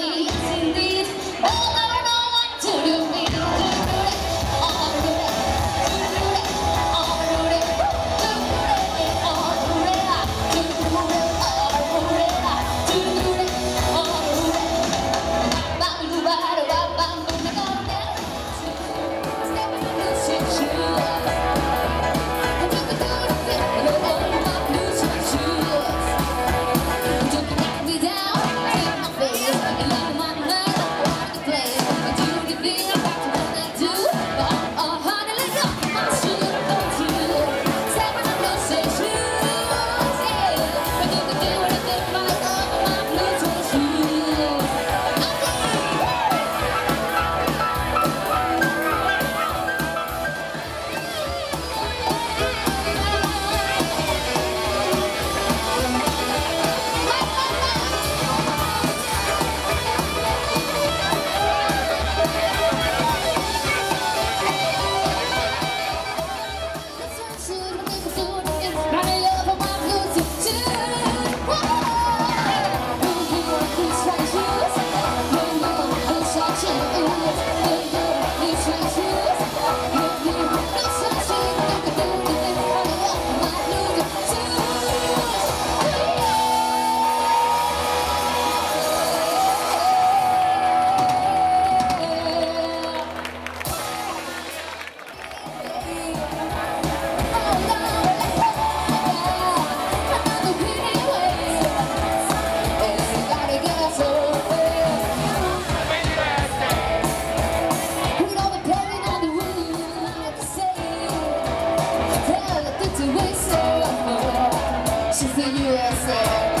yes indeed. USA.